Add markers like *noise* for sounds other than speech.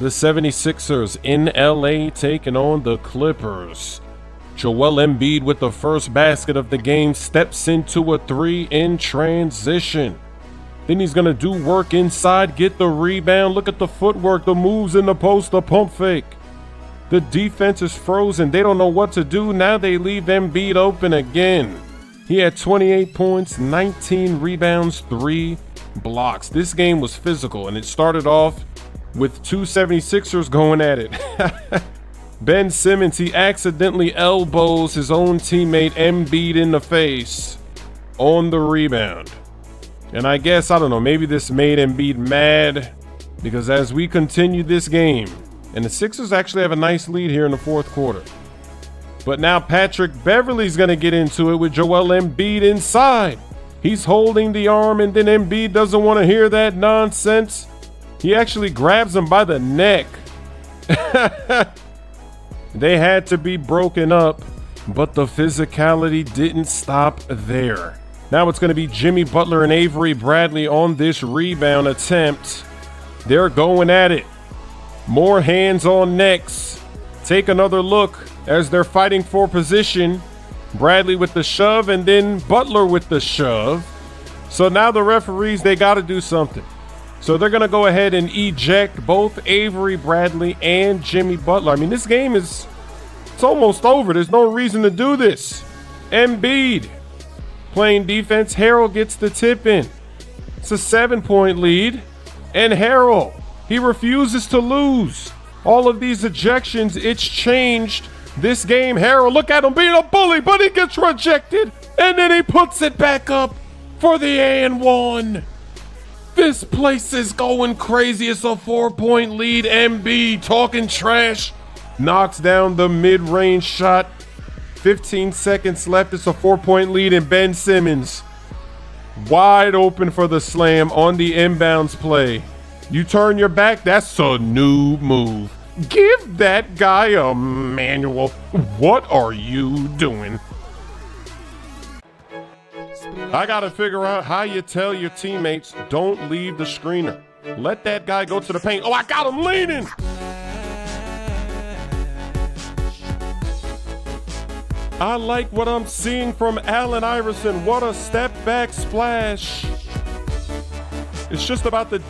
The 76ers in LA taking on the Clippers. Joel Embiid with the first basket of the game steps into a three in transition. Then he's going to do work inside, get the rebound. Look at the footwork, the moves in the post, the pump fake. The defense is frozen. They don't know what to do. Now they leave Embiid open again. He had 28 points, 19 rebounds, 3 blocks. This game was physical, and it started off with two 76ers going at it. *laughs* ben Simmons, he accidentally elbows his own teammate Embiid in the face on the rebound. And I guess, I don't know, maybe this made Embiid mad because as we continue this game, and the Sixers actually have a nice lead here in the fourth quarter. But now Patrick Beverley's going to get into it with Joel Embiid inside. He's holding the arm, and then Embiid doesn't want to hear that nonsense. He actually grabs him by the neck. *laughs* they had to be broken up, but the physicality didn't stop there. Now it's going to be Jimmy Butler and Avery Bradley on this rebound attempt. They're going at it. More hands on necks. Take another look as they're fighting for position. Bradley with the shove and then Butler with the shove. So now the referees, they got to do something. So they're going to go ahead and eject both Avery Bradley and Jimmy Butler. I mean, this game is it's almost over. There's no reason to do this. Embiid playing defense. Harrell gets the tip in. It's a seven point lead. And Harrell, he refuses to lose. All of these ejections, it's changed this game. Harrell, look at him being a bully, but he gets rejected. And then he puts it back up for the and one. This place is going crazy. It's a four point lead. Embiid talking trash. Knocks down the mid range shot. 15 seconds left. It's a four point lead. And Ben Simmons wide open for the slam on the inbounds play. You turn your back. That's a new move. Give that guy a manual. What are you doing? I gotta figure out how you tell your teammates don't leave the screener. Let that guy go to the paint. Oh, I got him leaning. I like what I'm seeing from Allen Iverson. What a step back splash. It's just about the.